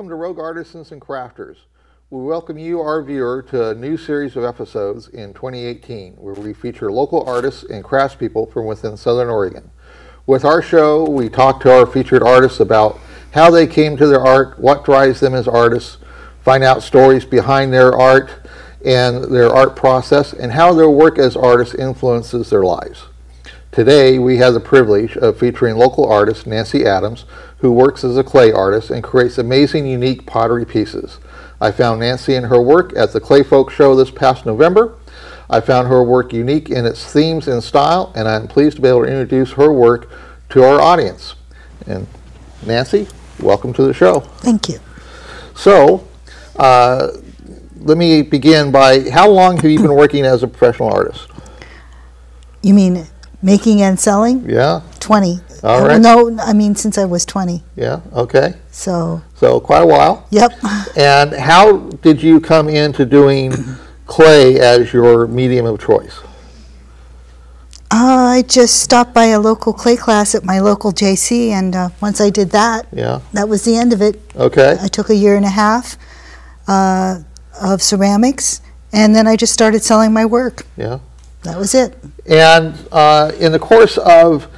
welcome to Rogue Artisans and Crafters. We welcome you, our viewer, to a new series of episodes in 2018 where we feature local artists and craftspeople from within Southern Oregon. With our show, we talk to our featured artists about how they came to their art, what drives them as artists, find out stories behind their art and their art process, and how their work as artists influences their lives. Today, we have the privilege of featuring local artist Nancy Adams, who works as a clay artist and creates amazing, unique pottery pieces. I found Nancy and her work at the ClayFolk Show this past November. I found her work unique in its themes and style, and I'm pleased to be able to introduce her work to our audience. And Nancy, welcome to the show. Thank you. So, uh, let me begin by how long have you been working as a professional artist? You mean making and selling? Yeah. 20. All Uh. No, I mean since I was 20. Yeah. Okay. So, So quite a while. yep. And how did you come into doing clay as your medium of choice? I just stopped by a local clay class at my local JC, and uh, once I did that, Yeah. that was the end of it. Okay. I took a year and a half uh, of ceramics, and then I just started selling my work. Yeah. That was it. And uh, in the course of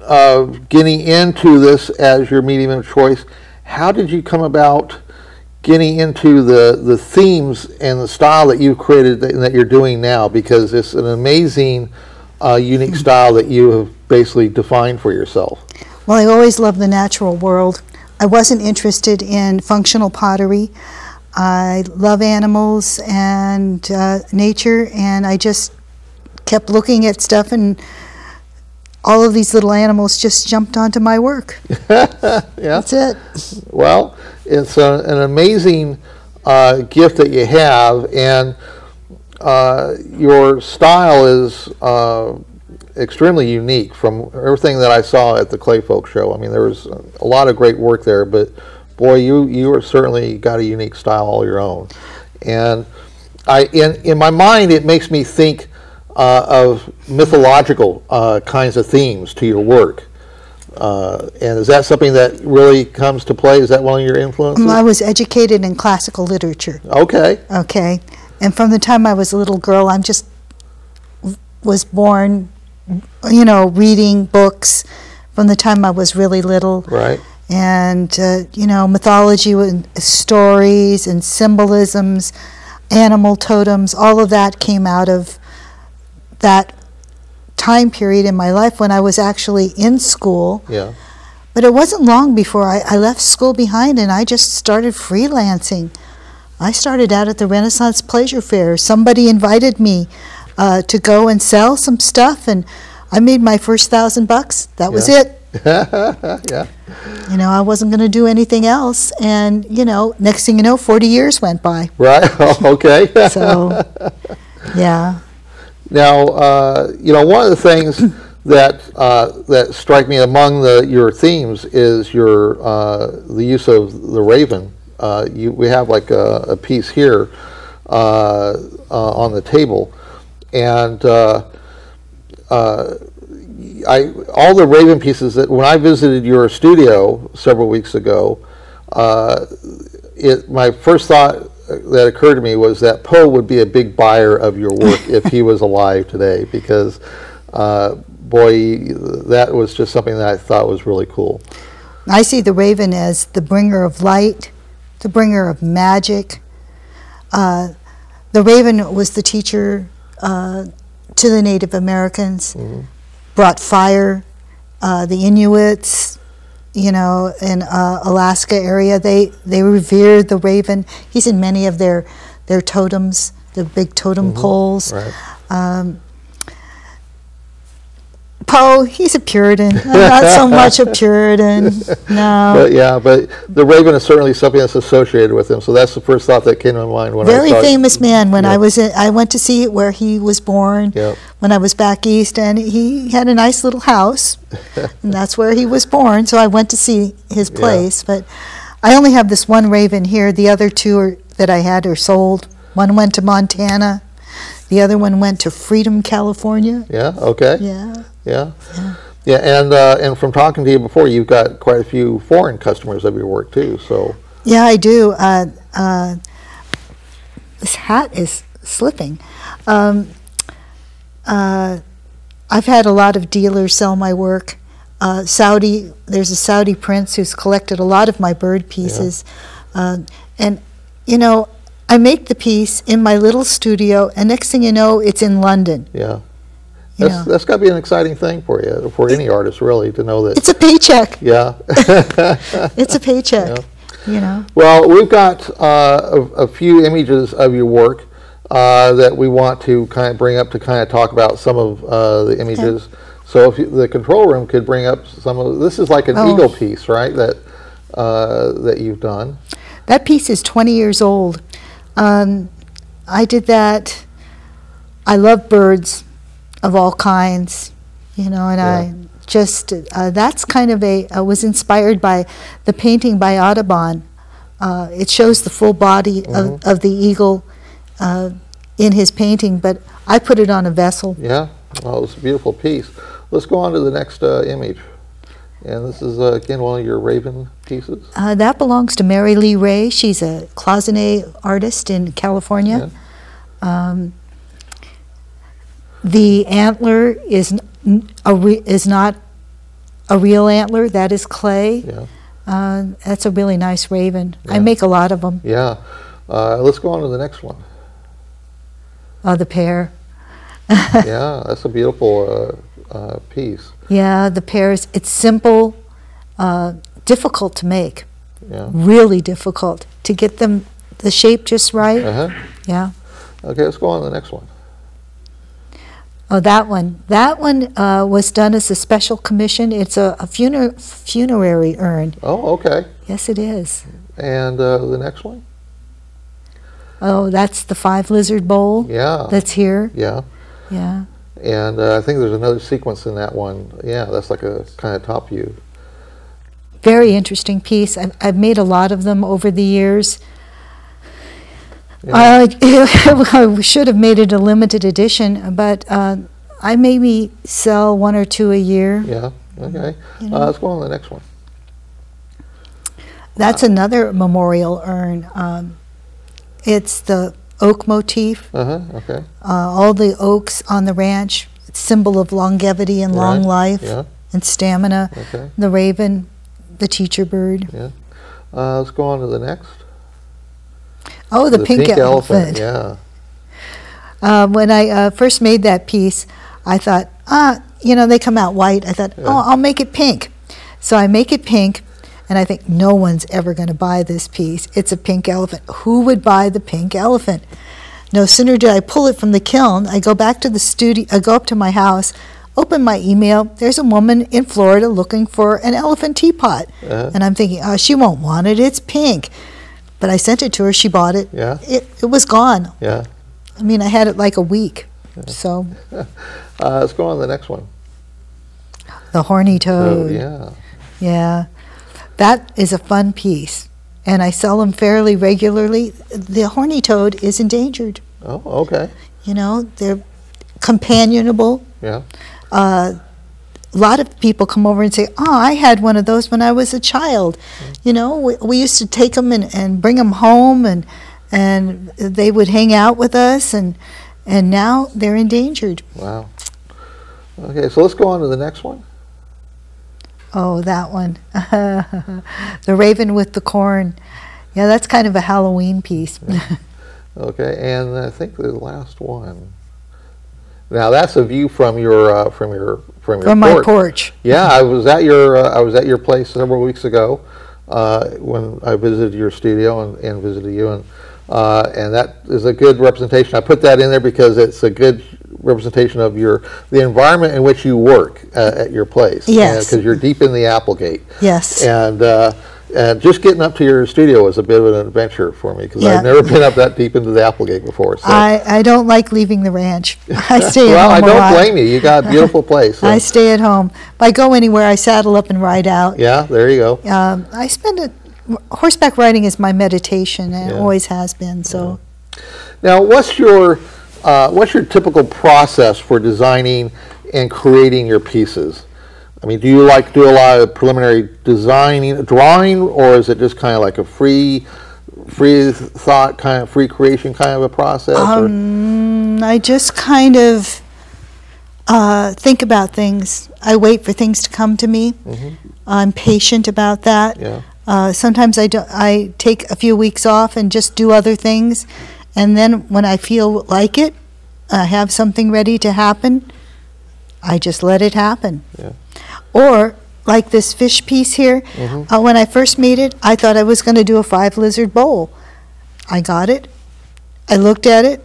of getting into this as your medium of choice, how did you come about getting into the, the themes and the style that you've created that, that you're doing now? Because it's an amazing, uh, unique style that you have basically defined for yourself. Well, I always loved the natural world. I wasn't interested in functional pottery. I love animals and uh, nature, and I just kept looking at stuff, and all of these little animals just jumped onto my work. Yeah. That's it. Well, it's a, an amazing uh, gift that you have, and uh, your style is uh, extremely unique from everything that I saw at the ClayFolk Show. I mean, there was a lot of great work there, but boy, you you are certainly got a unique style all your own. And I, in in my mind, it makes me think of mythological uh, kinds of themes to your work. Uh, and is that something that really comes to play? Is that one of your influences? I was educated in classical literature. Okay. Okay, and from the time I was a little girl, I'm just was born, you know, reading books from the time I was really little. Right. and uh, you know mythology and stories and symbolisms animal totems all of that came out of that time period in my life when i was actually in school Yeah. but it wasn't long before i, I left school behind and i just started freelancing i started out at the renaissance pleasure fair somebody invited me uh, to go and sell some stuff and i made my first thousand bucks that was Yeah. it yeah. you know, I wasn't going to do anything else. And, you know, next thing you know, 40 years went by. Right. okay. So, yeah. Now, uh, you know, one of the things that uh, that strike me among the your themes is your uh, the use of the raven. Uh, you, we have like a, a piece here uh, uh, on the table, and uh, uh, I all the raven pieces that when I visited your studio several weeks ago, uh, it my first thought that occurred to me was that Poe would be a big buyer of your work if he was alive today because uh, boy that was just something that I thought was really cool. I see the raven as the bringer of light, the bringer of magic. Uh, the raven was the teacher uh, to the Native Americans, brought fire. Uh, the Inuits, you know, in uh, Alaska area, they, they revered the raven. He's in many of their, their totems, the big totem poles. Right. Um, Poe, he's a Puritan. I'm not so much a Puritan. No. But yeah, but the raven is certainly something that's associated with him. So that's the first thought that came to my mind when Very I saw famous man. When Yeah. I was in, I went to see where he was born. Yep. When I was back east, and he had a nice little house, and that's where he was born. So I went to see his Yeah. place. But I only have this one raven here. The other two are, that I had are sold. One went to Montana. The other one went to Freedom, California. Yeah. Okay. Yeah. Yeah. Yeah, and uh, and from talking to you before, you've got quite a few foreign customers of your work too. So Yeah, I do. Uh, uh, this hat is slipping. Um, uh, I've had a lot of dealers sell my work. Uh, Saudi, there's a Saudi prince who's collected a lot of my bird pieces. Uh, and, you know, I make the piece in my little studio, and next thing you know, it's in London. Yeah. That's, that's got to be an exciting thing for you, for any artist, really, to know that. It's a paycheck. Yeah. It's a paycheck. You know. Well, we've got uh, a, a few images of your work uh, that we want to kind of bring up to kind of talk about some of uh, the images. So if you, the control room could bring up some of this is like an Oh. eagle piece, right? That uh, that you've done. That piece is 20 years old. Um, I did that. I love birds of all kinds, you know, and I just, uh, that's kind of a, I was inspired by the painting by Audubon. Uh, it shows the full body of, of the eagle uh, in his painting, but I put it on a vessel. Yeah. Well, it's a beautiful piece. Let's go on to the next uh, image. And this is uh, again one of your raven pieces. Uh, that belongs to Mary Lee Ray. She's a cloisonne artist in California. Yeah. Um, the antler is n- a re- is not a real antler. That is clay. Yeah. Uh, that's a really nice raven. Yeah. I make a lot of them. Yeah. Uh, let's go on to the next one. Uh, the pear. yeah, that's a beautiful uh, piece. Yeah, the pears. It's simple, uh, difficult to make. Yeah. Really difficult to get them the shape just right. Uh huh. Yeah. Okay, let's go on to the next one. Oh, that one. That one uh, was done as a special commission. It's a, a funer- funerary urn. Oh, okay. Yes, it is. And uh, the next one? Oh, that's the five lizard bowl Yeah. that's here. yeah. Yeah. And uh, I think there's another sequence in that one. Yeah, that's like a kind of top view. Very interesting piece. I've, I've made a lot of them over the years. Yeah. Uh, I should have made it a limited edition, but uh, I maybe sell one or two a year. Yeah. Okay. You know. Uh, let's go on to the next one. That's another memorial urn. Um, it's the oak motif. Uh huh. Okay. uh, all the oaks on the ranch, symbol of longevity and long life Yeah. and stamina. Okay. The raven, the teacher bird. Uh, let's go on to the next. Oh, the, pink, elephant. Yeah. Um, when I uh, first made that piece, I thought, ah, you know, they come out white. I thought, Yeah. oh, I'll make it pink. So I make it pink, and I think no one's ever going to buy this piece. It's a pink elephant. Who would buy the pink elephant? No sooner did I pull it from the kiln, I go back to the studio, I go up to my house, open my email. There's a woman in Florida looking for an elephant teapot. Uh-huh. And I'm thinking, oh, she won't want it. It's pink. But I sent it to her. She bought it. Yeah. It, it was gone. Yeah. I mean, I had it like a week. So Uh, let's go on to the next one. the horny toad. Oh, yeah. Yeah. That is a fun piece. And I sell them fairly regularly. The horny toad is endangered. Oh, okay. You know, they're companionable. Yeah. Uh, a lot of people come over and say, Oh, I had one of those when I was a child. You know, we, we used to take them and, and bring them home, and, and they would hang out with us, and, and now they're endangered. Wow. Okay, so let's go on to the next one. Oh, that one. the Raven with the Corn. Yeah, that's kind of a Halloween piece. Okay, and I think the last one. Now that's a view from your uh, from your from your From my porch. porch. Yeah, I was at your uh, I was at your place several weeks ago uh, when I visited your studio and, and visited you, and uh, and that is a good representation. I put that in there because it's a good representation of your the environment in which you work uh, at your place. Yes. because you're deep in the Applegate. Yes. And uh, and just getting up to your studio was a bit of an adventure for me because Yeah. I've never been up that deep into the Applegate before. So. I, I don't like leaving the ranch. I stay at home. well, I don't blame you. You got a beautiful place. so- I stay at home. If I go anywhere, I saddle up and ride out. yeah, there you go. Um, I spend it. Horseback riding is my meditation, and it always has been. So, Now, what's your uh, what's your typical process for designing and creating your pieces? I mean, do you like do a lot of preliminary designing, drawing, or is it just kind of like a free, free thought kind of free creation kind of a process? Um, I just kind of uh, think about things. I wait for things to come to me. I'm patient about that. Yeah. Uh, sometimes I, do, I take a few weeks off and just do other things. And then when I feel like it, I have something ready to happen, I just let it happen. Yeah. Or, like this fish piece here, uh, when I first made it, I thought I was going to do a five lizard bowl. I got it. I looked at it.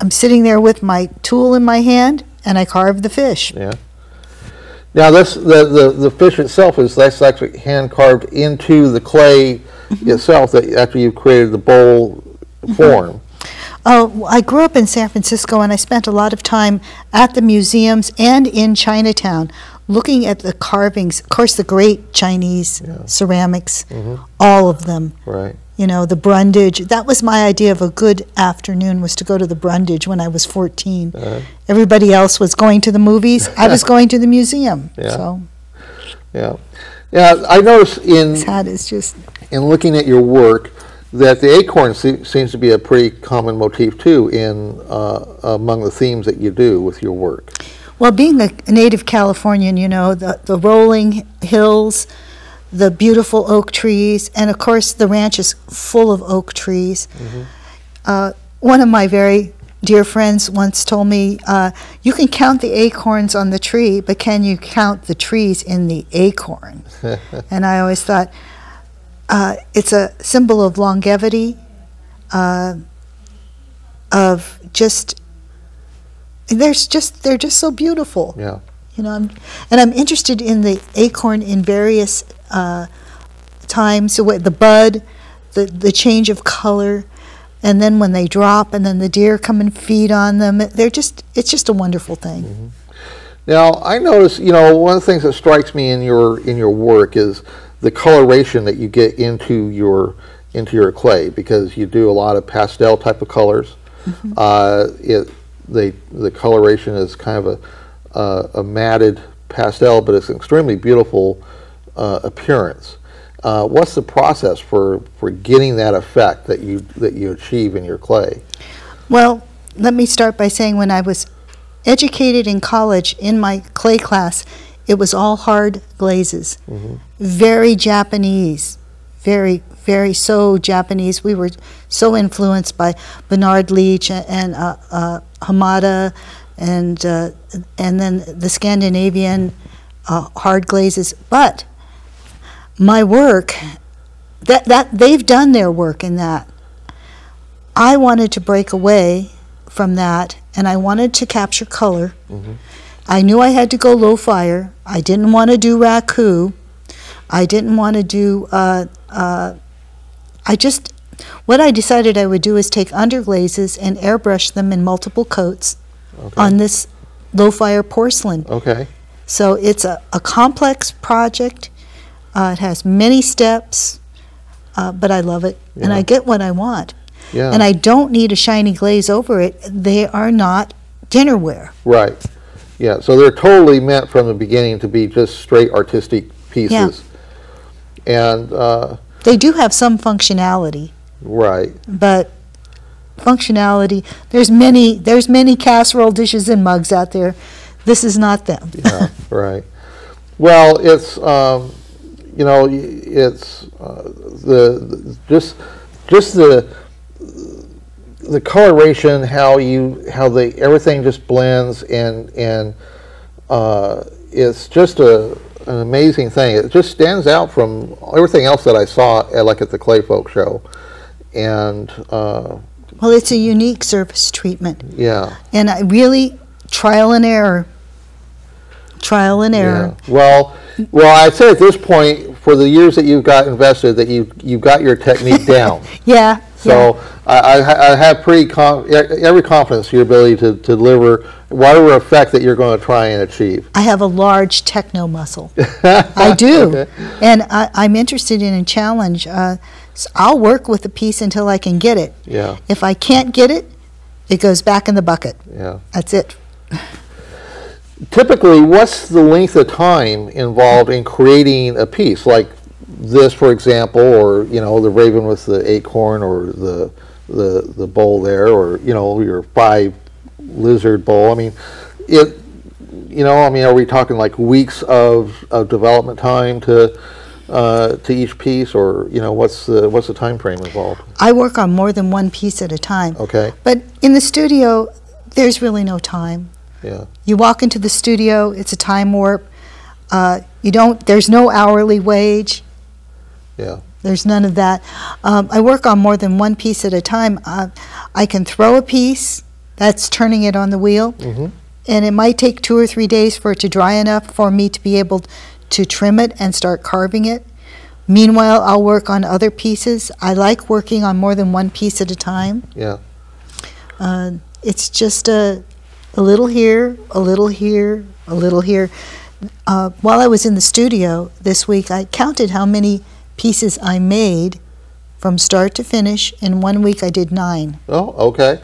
I'm sitting there with my tool in my hand, and I carved the fish. Yeah. Now this the, the, the fish itself is that's actually hand carved into the clay itself that after you've created the bowl form. Oh, I grew up in San Francisco, and I spent a lot of time at the museums and in Chinatown looking at the carvings. Of course, the great Chinese ceramics, all of them. Right. You know, the Brundage. That was my idea of a good afternoon was to go to the Brundage when I was 14. Uh-huh. Everybody else was going to the movies. I was going to the museum. Yeah. So Yeah. Yeah. I notice in hat is just in looking at your work that the acorn se- seems to be a pretty common motif too in uh, among the themes that you do with your work. Well, being a native Californian, you know, the, the rolling hills, the beautiful oak trees, and of course, the ranch is full of oak trees. Uh, one of my very dear friends once told me, uh, You can count the acorns on the tree, but can you count the trees in the acorn? and I always thought, uh, it's a symbol of longevity, uh, of just there's just they're just so beautiful. Yeah. You know, I'm, and I'm interested in the acorn in various uh, times. So what the bud, the the change of color, and then when they drop, and then the deer come and feed on them. They're just it's just a wonderful thing. Now I notice, you know, one of the things that strikes me in your in your work is the coloration that you get into your into your clay because you do a lot of pastel type of colors. Uh, it the the coloration is kind of a uh, a matted pastel, but it's an extremely beautiful uh, appearance. Uh, what's the process for, for getting that effect that you that you achieve in your clay? Well, let me start by saying when I was educated in college in my clay class, it was all hard glazes, very Japanese, very very so Japanese. We were so influenced by Bernard Leach and, and uh, uh, Hamada, and uh, and then the Scandinavian uh, hard glazes. But my work, that that they've done their work in that. I wanted to break away from that, and I wanted to capture color. I knew I had to go low fire. I didn't want to do raku. I didn't want to do. Uh, uh, I just what I decided I would do is take underglazes and airbrush them in multiple coats Okay. on this low fire porcelain. okay. So it's a, a complex project. Uh, it has many steps, uh, but I love it, and I get what I want. Yeah. And I don't need a shiny glaze over it. They are not dinnerware. Right. Yeah, so they're totally meant from the beginning to be just straight artistic pieces. And, uh, They do have some functionality, right, but functionality. There's many. There's many casserole dishes and mugs out there. This is not them. yeah, right. Well, it's, um, you know, it's, uh, the, the- just, just the, the coloration, how you, how they, everything just blends and, and, uh, it's just a, an amazing thing. It just stands out from everything else that I saw, at, like at the ClayFolk Show. And, uh, Well, it's a unique surface treatment, yeah. and I really trial and error. Trial and error. Yeah. Well, well, I'd say at this point, for the years that you've got invested, that you you've got your technique down. Yeah. Yeah. So I, I, I have pretty com- every confidence in your ability to, to deliver whatever effect that you're going to try and achieve. I have a large techno muscle. I do. Okay. And I, I'm interested in a challenge. Uh, so I'll work with a piece until I can get it. Yeah, If I can't get it, it goes back in the bucket. yeah. That's it. typically, what's the length of time involved in creating a piece? Like this, for example, or, you know, the raven with the acorn or the, the, the bowl there, or, you know, your five lizard bowl. I mean, it, you know, I mean, are we talking like weeks of, of development time to, uh, to each piece, or, you know, what's the, what's the time frame involved? I work on more than one piece at a time. Okay, But in the studio, there's really no time. yeah, You walk into the studio, it's a time warp. Uh, you don't, there's no hourly wage. Yeah, There's none of that. Um, I work on more than one piece at a time. Uh, I can throw a piece, that's turning it on the wheel, Mhm. and it might take two or three days for it to dry enough for me to be able to trim it and start carving it. Meanwhile, I'll work on other pieces. I like working on more than one piece at a time. yeah, Uh, it's just a, a little here, a little here, a little here. Uh, while I was in the studio this week, I counted how many pieces I made from start to finish. In one week, I did nine. oh, okay.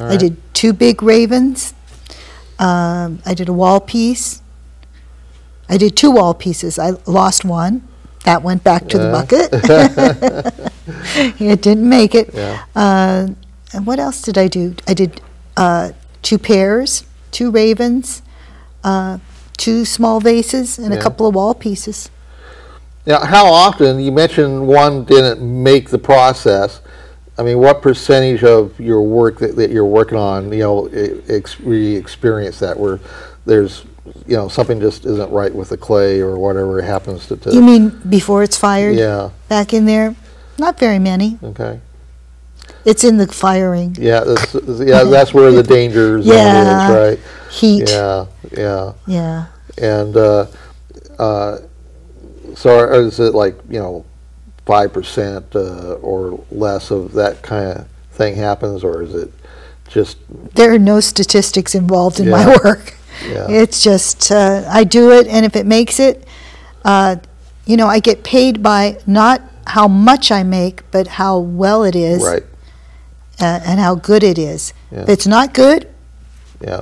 I did two big ravens. Um, I did a wall piece. I did two wall pieces. I lost one. That went back to the bucket. it didn't make it. Yeah. Uh, and what else did I do? I did uh, two pears, two ravens, uh, two small vases, and a couple of wall pieces. Now, how often, you mentioned one didn't make the process. I mean, what percentage of your work that, that you're working on, you know, ex- we experience that where there's, you know, something just isn't right with the clay or whatever happens to, to You mean before it's fired? yeah, Back in there? Not very many. okay. It's in the firing. Yeah, that's, yeah, that's where the danger zone Yeah. is, right? Heat. Yeah, yeah. Yeah. And uh, uh, so are- is it like, you know, 5% uh, or less of that kind of thing happens, or is it just, There are no statistics involved in my Yeah. work. yeah, It's just, uh, I do it, and if it makes it, uh, you know, I get paid by not how much I make, but how well it is right, uh, and how good it is. Yeah. If it's not good, yeah,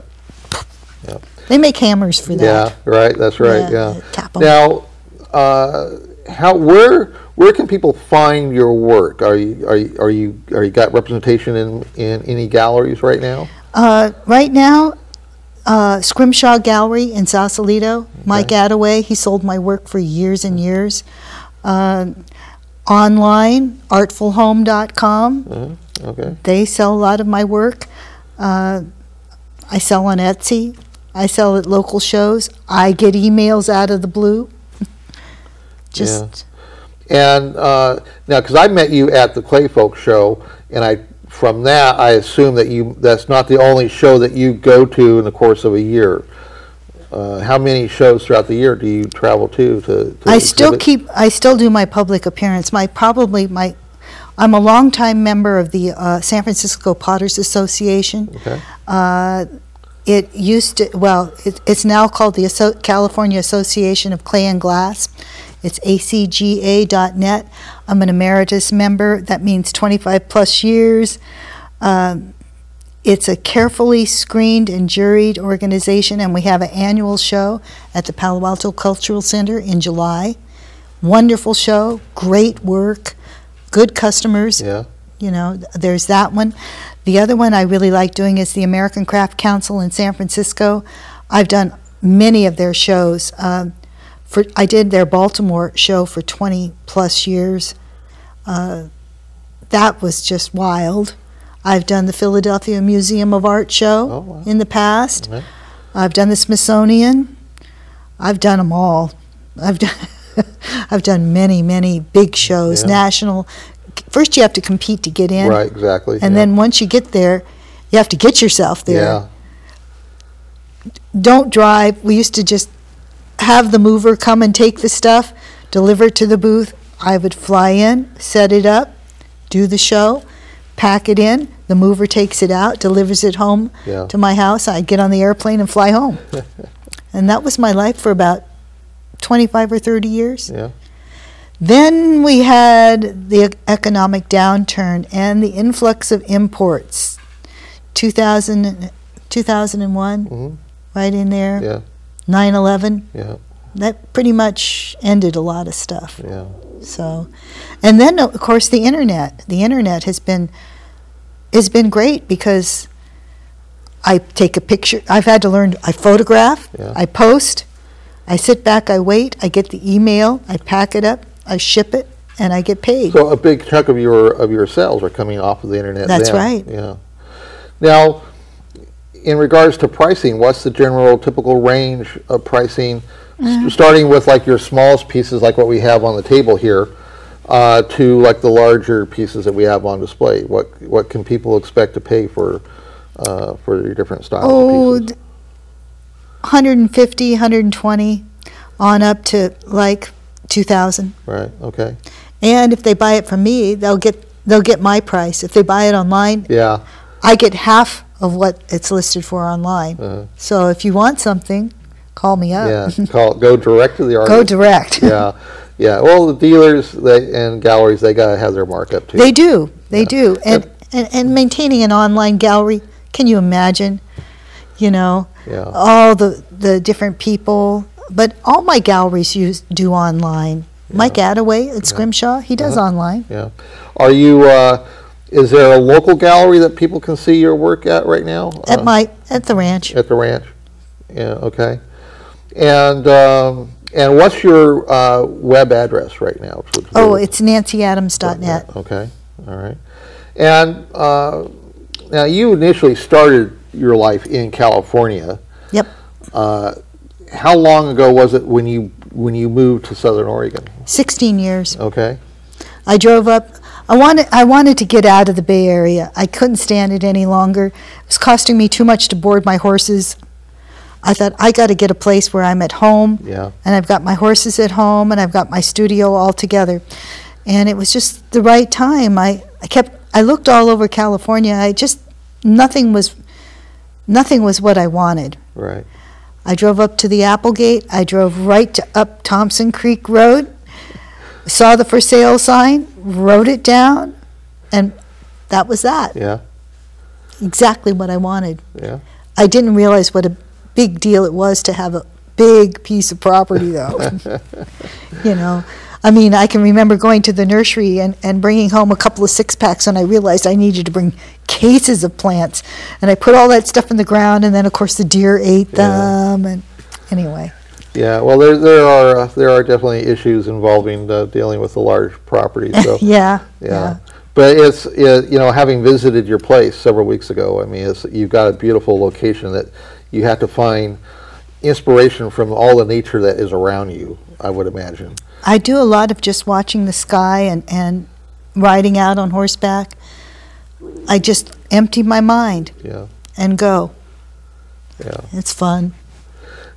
they make hammers for that. yeah, right, that's right, yeah. Tap 'em. Now, uh, how, where, where can people find your work? Are you, are you, are you, are you got representation in, in any galleries right now? Uh, right now, uh, Scrimshaw Gallery in Sausalito, Mike Attaway, he sold my work for years and years. Uh, online, artfulhome.com, Uh, Okay, they sell a lot of my work. Uh, I sell on Etsy. I sell at local shows. I get emails out of the blue. Just And uh, now, because I met you at the ClayFolk Show, and I from that I assume that you that's not the only show that you go to in the course of a year. Uh, how many shows throughout the year do you travel to? To, to I still keep. I still do my public appearance. My probably my. I'm a longtime member of the uh, San Francisco Potters Association. Okay. Uh, it used to. Well, it, it's now called the Asso- California Association of Clay and Glass. It's acga.net. I'm an emeritus member. That means 25 plus years. Um, it's a carefully screened and juried organization, and we have an annual show at the Palo Alto Cultural Center in July. Wonderful show, great work, good customers. Yeah. You know, there's that one. The other one I really like doing is the American Craft Council in San Francisco. I've done many of their shows. Um, for I did their Baltimore show for 20 plus years. Uh, that was just wild. I've done the Philadelphia Museum of Art show Oh, wow. in the past. Mhm. I've done the Smithsonian. I've done them all. I've done I've done many, many big shows, Yeah. national. First, you have to compete to get in, Right. Exactly. and yeah. then once you get there, you have to get yourself there. Yeah. Don't drive. We used to just have the mover come and take the stuff, deliver it to the booth. I would fly in, set it up, do the show, pack it in. The mover takes it out, delivers it home Yeah. to my house. I get on the airplane and fly home. and that was my life for about 25 or 30 years. Yeah. Then we had the economic downturn and the influx of imports. 2000, 2001, Mhm. right in there. Yeah. 9/11. Yeah. That pretty much ended a lot of stuff. Yeah. So, and then of course the internet. The internet has been has been great because I take a picture. I've had to learn. I photograph. Yeah. I post. I sit back. I wait. I get the email. I pack it up. I ship it, and I get paid. So a big chunk of your of your sales are coming off of the internet. That's then. right. Yeah. Now, in regards to pricing, what's the general typical range of pricing, s- starting with like your smallest pieces, like what we have on the table here, uh, to like the larger pieces that we have on display? What what can people expect to pay for uh, for your different styles Oh, of pieces? th- 150, 120, on up to like 2,000. Right. Okay. And if they buy it from me, they'll get they'll get my price. If they buy it online, Yeah. I get half of what it's listed for online. Uh, So if you want something, call me up. yeah. Call go direct to the artist. Go direct. yeah, yeah. Well, the dealers they, and galleries they gotta have their markup too. They do. They Yeah. do. And, and and maintaining an online gallery, can you imagine? You know, yeah, all the the different people. But all my galleries use do online. Mike Attaway at Scrimshaw, he does Uh-huh. online. yeah. Are you? Uh, is there a local gallery that people can see your work at right now? At Uh, my at the ranch. at the ranch. Yeah. Okay. And um, and what's your uh, web address right now? Oh, it's nancyadams.net. Okay. All right. And uh, now you initially started your life in California. Yep. Uh, how long ago was it when you when you moved to Southern Oregon? 16 years. Okay. I drove up. I wanted I wanted to get out of the Bay Area. I couldn't stand it any longer. It was costing me too much to board my horses. I thought I got to get a place where I'm at home Yeah. and I've got my horses at home and I've got my studio all together. And it was just the right time. I, I kept I looked all over California. I just nothing was nothing was what I wanted. Right. I drove up to the Applegate. I drove right to up Thompson Creek Road, saw the for sale sign, wrote it down, and that was that. Yeah. Exactly what I wanted. Yeah. I didn't realize what a big deal it was to have a big piece of property, though. you know, I mean, I can remember going to the nursery and, and bringing home a couple of six packs, and I realized I needed to bring cases of plants. And I put all that stuff in the ground, and then, of course, the deer ate Yeah. them. And anyway. Yeah. Well, there there are uh, there are definitely issues involving uh, dealing with the large properties. So yeah, yeah. But it's it, you know having visited your place several weeks ago. I mean, it's, you've got a beautiful location that you have to find inspiration from all the nature that is around you. I would imagine. I do a lot of just watching the sky and, and riding out on horseback. I just empty my mind Yeah. and go. Yeah. It's fun.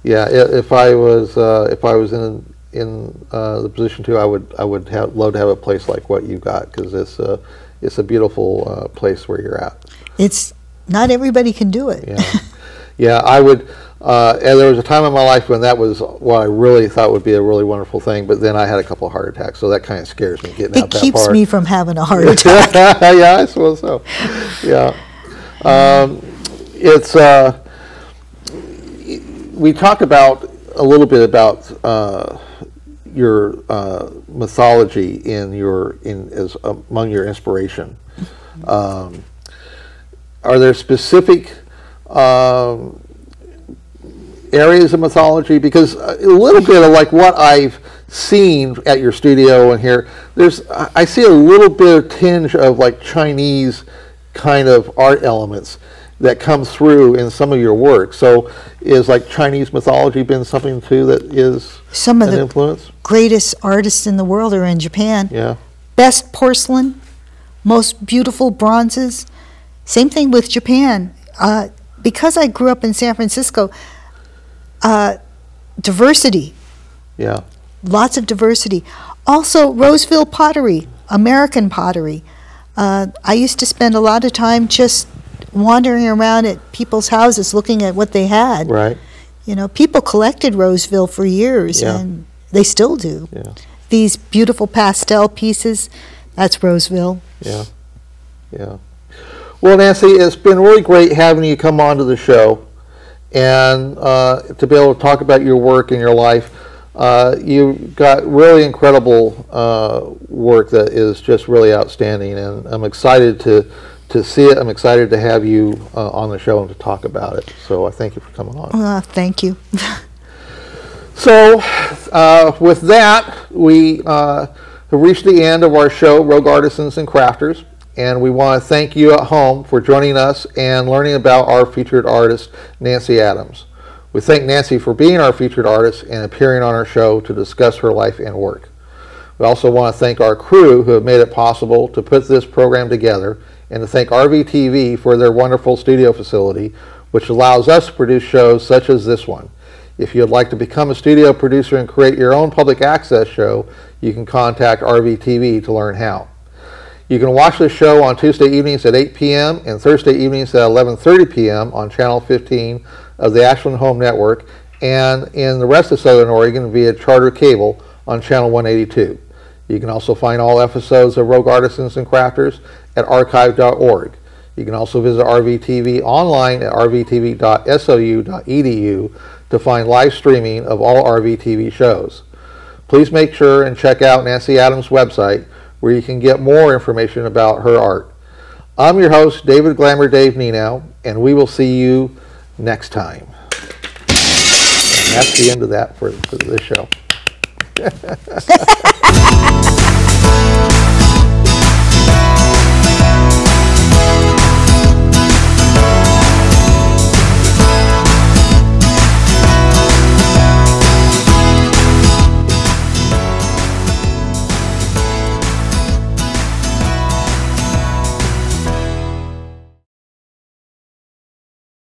Yeah, if I was uh, if I was in in uh, the position too, I would I would have love to have a place like what you got because it's a it's a beautiful uh, place where you're at. It's not everybody can do it. Yeah, yeah. I would. Uh, and there was a time in my life when that was what I really thought would be a really wonderful thing, but then I had a couple of heart attacks, so that kind of scares me getting out It that keeps far. me from having a heart attack. yeah, I suppose so. Yeah. Um, it's, uh, we talked about a little bit about uh, your uh, mythology in your, in, as among your inspiration. Um, are there specific um, areas of mythology? Because a little bit of like what I've seen at your studio and here, there's I see a little bit of tinge of like Chinese kind of art elements that come through in some of your work. So is like Chinese mythology been something too that is Some of the influence? greatest artists in the world are in Japan. Yeah. Best porcelain, most beautiful bronzes. Same thing with Japan. Uh, because I grew up in San Francisco, uh, diversity, Yeah. lots of diversity. Also, Roseville pottery, American pottery. Uh, I used to spend a lot of time just wandering around at people's houses looking at what they had. Right. You know, people collected Roseville for years, Yeah. and they still do. Yeah. These beautiful pastel pieces, that's Roseville. Yeah, yeah. Well, Nancy, it's been really great having you come on to the show, and uh, to be able to talk about your work and your life. Uh, you've got really incredible uh, work that is just really outstanding, and I'm excited to to see it. I'm excited to have you uh, on the show and to talk about it. So I thank you for coming on. Uh, thank you. So, uh, with that, we uh, have reached the end of our show, Rogue Artisans and Crafters, and we want to thank you at home for joining us and learning about our featured artist, Nancy Adams. We thank Nancy for being our featured artist and appearing on our show to discuss her life and work. We also want to thank our crew who have made it possible to put this program together and to thank RVTV for their wonderful studio facility, which allows us to produce shows such as this one. If you'd like to become a studio producer and create your own public access show, you can contact RVTV to learn how. You can watch the show on Tuesday evenings at 8 p.m. and Thursday evenings at 11:30 p.m. on Channel 15 of the Ashland Home Network and in the rest of Southern Oregon via Charter Cable on Channel 182. You can also find all episodes of Rogue Artisans and Crafters at archive.org. You can also visit RVTV online at rvtv.sou.edu to find live streaming of all RVTV shows. Please make sure and check out Nancy Adams' website where you can get more information about her art. I'm your host, David Glamour Dave Nienow, and we will see you next time. And that's the end of that for, for this show. Yeah.